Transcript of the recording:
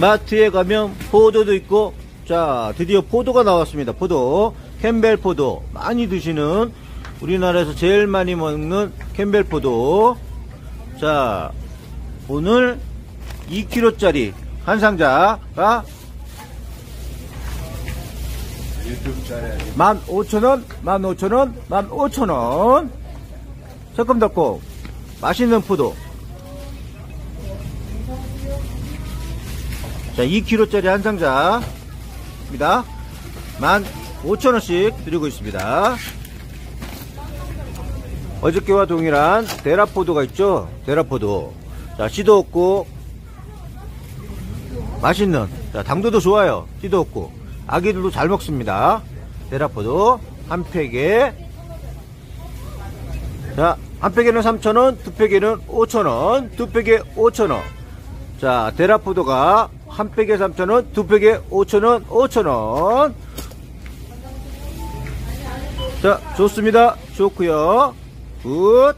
마트에 가면 포도도 있고 자 드디어 포도가 나왔습니다. 포도. 캠벨 포도. 많이 드시는 우리나라에서 제일 많이 먹는 캠벨 포도. 자 오늘 2kg짜리 한 상자가 15,000원 15,000원 15,000원. 새콤달콤 맛있는 포도 자 2kg짜리 한 상자입니다. 15,000원씩 드리고 있습니다. 어저께와 동일한 데라포도가 있죠? 데라포도. 자 씨도 없고 맛있는. 자 당도도 좋아요. 씨도 없고. 아기들도 잘 먹습니다. 데라포도 한 팩에. 자, 한 팩에는 3,000원, 두 팩에는 5,000원, 두 팩에 5,000원. 자, 데라푸드가 한 팩에 3,000원, 두 팩에 5,000원, 5,000원. 자, 좋습니다. 좋고요 good.